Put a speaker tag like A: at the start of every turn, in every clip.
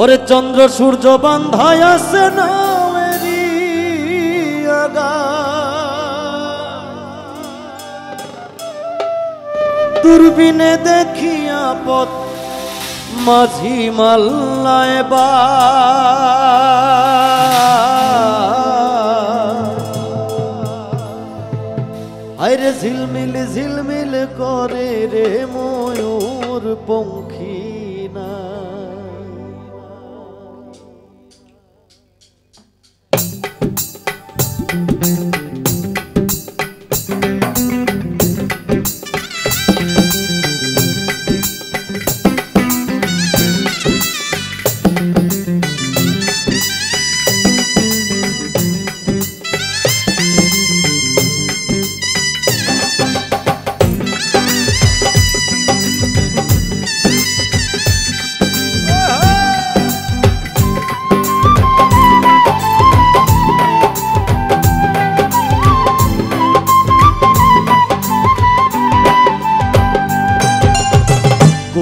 A: ওরে চন্দ্র, সূর্য, বান্ধায় আছে না দূরবীনে দেখিয়া পথ, মাঝি মাল্লায় বা আরে ঝিলমিল ঝিলমিল করে রে ময়ূর পঙ্খী।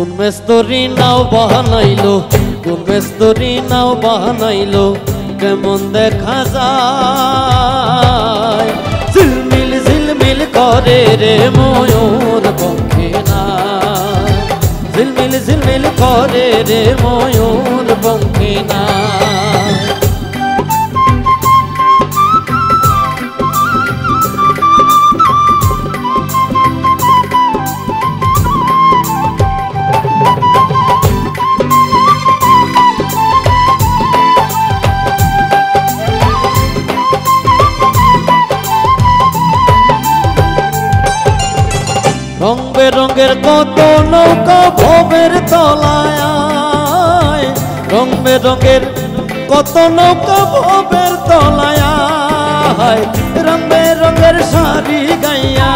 A: কোন মেস্তরি নাও বাহানাইলো? কোন মেস্তরি নাও বাহানাইলো? কেমন দেখা যায়? ঝিলমিল ঝিলমিল করে রে ময়ূর পক্ষে না ঝিলমিল ঝিলমিল করে রে ময়ূর পক্ষে না রং বেরঙের কত নৌকা ভবের তলায়। রং বেরঙের কত নৌকা ভবের তলায়। রং বেরঙের শাড়ি গাইয়া!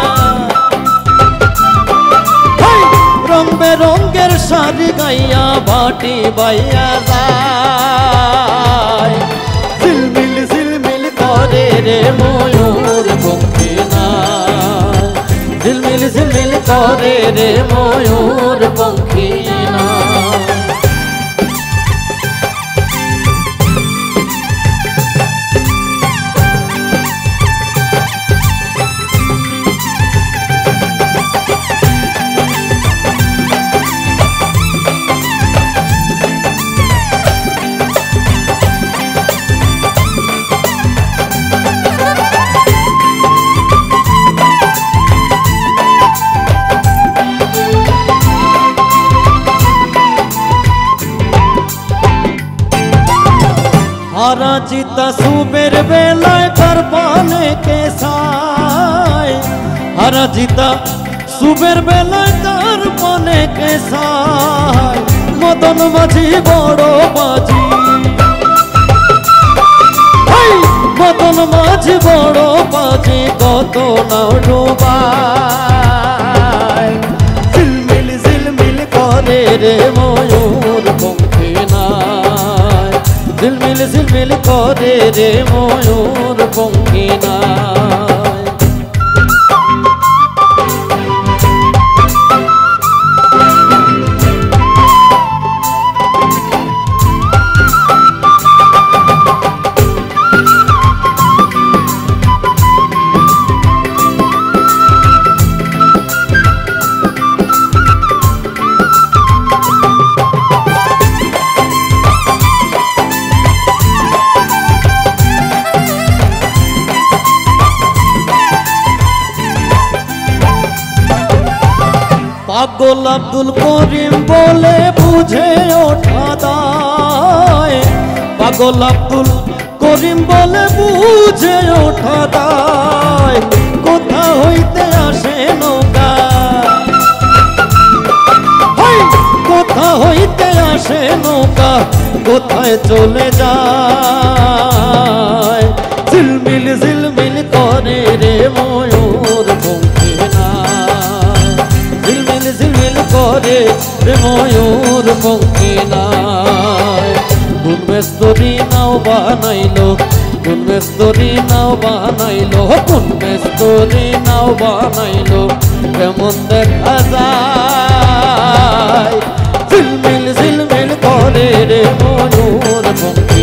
A: রং বেরঙের শাড়ি গাইয়া, বাটি বাইয়া যায়। রে ময়ূর পক্ষী। না চিতা সুবের বেলায় তার পানে কে সায়। হারা চিতা সুবের বেলায় তার পানে কে সায়। মদন মাঝি, বড় হেই! মদন মাঝি, বড় বাজি কত নাও ডোবায় ঝিলমিল ঝিলমিল করে রে ময়ূর ঝিলমিল ঝিলমিল করে রে ময়ূর পাগল আব্দুল করিম বলে বুঝে ওঠা দায়। পাগল আব্দুল করিম বলে বুঝে ওঠা দায়। কোথা হইতে আসে নৌকা! কোথা হইতে আসে নৌকা? কোথায় চলে যায়? ঝিলমিল ঝিলমিল করে রে ময়ূর রে ময়ূর পঙ্খে নাই কোন নাও বানাইলো গুণবেস্তরি নাও বানাইলো গুণবেস্তরি নাও বানাইলো, কেমন দেখা যায়? ঝিলমিল ঝিলমিল করে রে ময়ূর পঙ্খী